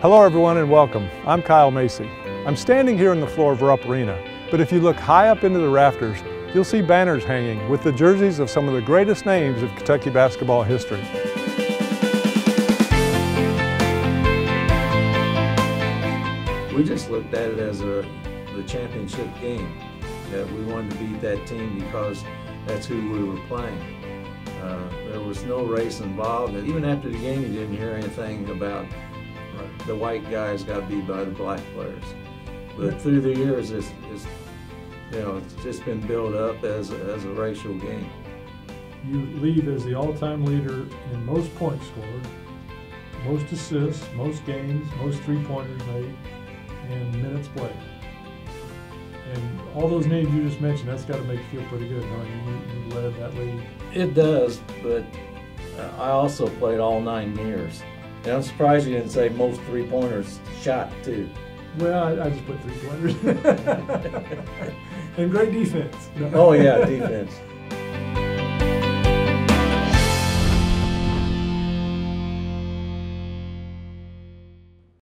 Hello everyone and welcome. I'm Kyle Macy. I'm standing here on the floor of Rupp Arena, but if you look high up into the rafters, you'll see banners hanging with the jerseys of some of the greatest names of Kentucky basketball history. We just looked at it as a the championship game that we wanted to beat that team because that's who we were playing. Uh, there was no race involved. Even after the game, you didn't hear anything about the white guys got beat by the black players. But through the years, it's, it's you know it's just been built up as a, as a racial game. You leave as the all-time leader in most points scored, most assists, most games, most three-pointers made, and minutes played. And all those names you just mentioned, that's got to make you feel pretty good, knowing you, you led that league. It does, but uh, I also played all nine years. And I'm surprised you didn't say most three pointers shot too. Well, I, I just put three pointers. and great defense. Oh yeah, defense.